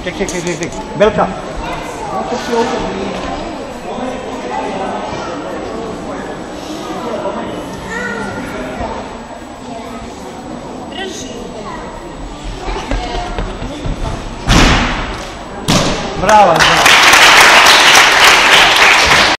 Ček, ček, ček, ček, Belka. Bravo, bravo.